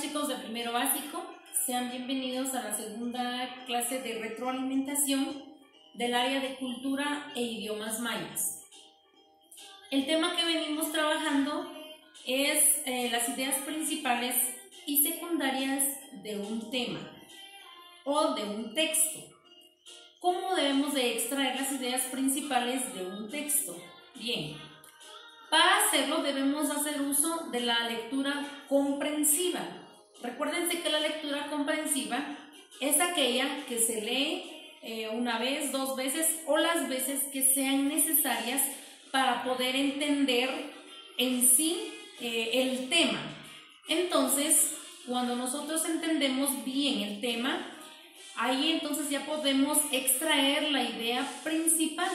Chicos de primero básico, sean bienvenidos a la segunda clase de retroalimentación del área de cultura e idiomas mayas. El tema que venimos trabajando es eh, las ideas principales y secundarias de un tema o de un texto. ¿Cómo debemos de extraer las ideas principales de un texto? Bien, para hacerlo debemos hacer uso de la lectura comprensiva. Recuérdense que la lectura comprensiva es aquella que se lee eh, una vez, dos veces o las veces que sean necesarias para poder entender en sí eh, el tema. Entonces, cuando nosotros entendemos bien el tema, ahí entonces ya podemos extraer la idea principal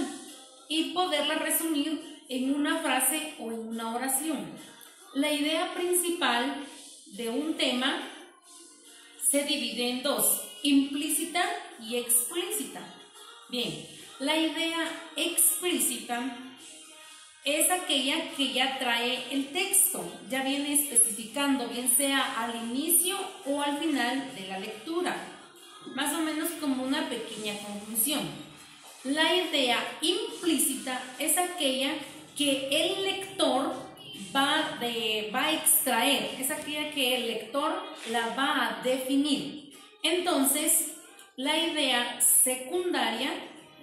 y poderla resumir en una frase o en una oración. La idea principal de un tema se divide en dos, implícita y explícita. Bien, la idea explícita es aquella que ya trae el texto, ya viene especificando, bien sea al inicio o al final de la lectura, más o menos como una pequeña conclusión. La idea implícita es aquella que el lector va, de, va a extraer, es aquella que el lector la va a definir. Entonces, la idea secundaria,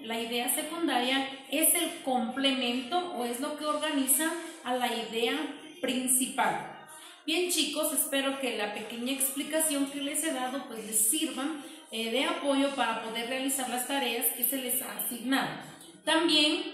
la idea secundaria es el complemento o es lo que organiza a la idea principal. Bien chicos, espero que la pequeña explicación que les he dado pues les sirva eh, de apoyo para poder realizar las tareas que se les ha asignado. También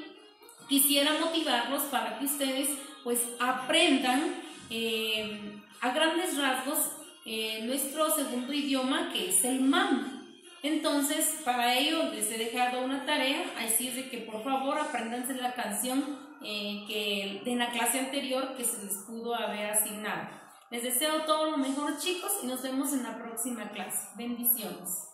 quisiera motivarlos para que ustedes pues aprendan eh, a grandes rasgos eh, nuestro segundo idioma que es el MAM. Entonces, para ello les he dejado una tarea, así es de que por favor apréndanse la canción eh, que de la clase anterior que se les pudo haber asignado. Les deseo todo lo mejor chicos y nos vemos en la próxima clase. Bendiciones.